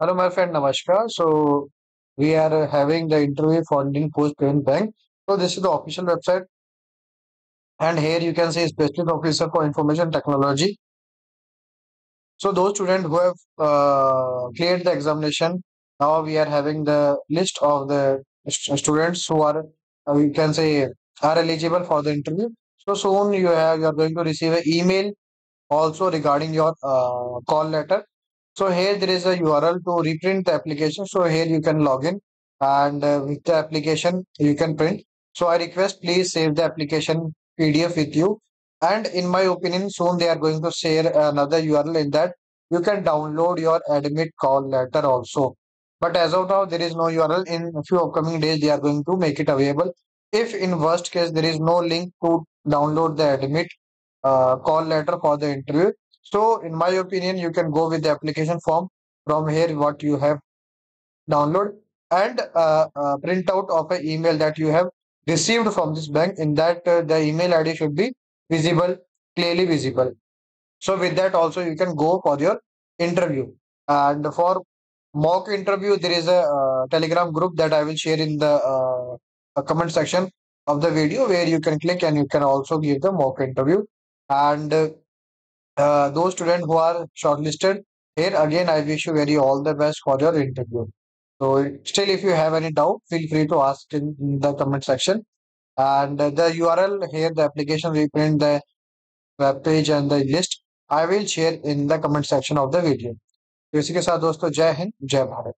Hello, my friend Namaskar. So we are having the interview for Indian Post Payment Bank. So this is the official website, and here you can see Specialist Officer for Information Technology. So those students who have uh, cleared the examination, now we are having the list of the st- students who are, uh, we can say, are eligible for the interview. So soon you have you are going to receive an email also regarding your uh, call letter. So here there is a URL to reprint the application. So here you can log in and uh, with the application you can print. So I request please save the application PDF with you. And in my opinion, soon they are going to share another URL in that you can download your admit call letter also. But as of now, there is no URL. In a few upcoming days, they are going to make it available. If in worst case there is no link to download the admit uh, call letter for the interview. So, in my opinion, you can go with the application form from here, what you have download and uh, uh, print out of an email that you have received from this bank. In that, uh, the email ID should be visible, clearly visible. So, with that, also you can go for your interview. And for mock interview, there is a uh, Telegram group that I will share in the uh, comment section of the video where you can click and you can also give the mock interview. And uh, uh, those students who are shortlisted, here again, I wish you very all the best for your interview. So, still, if you have any doubt, feel free to ask in, in the comment section. And uh, the URL here, the application reprint, the web page and the list, I will share in the comment section of the video. तो इसी के साथ दोस्तों जय हिंद जय भारत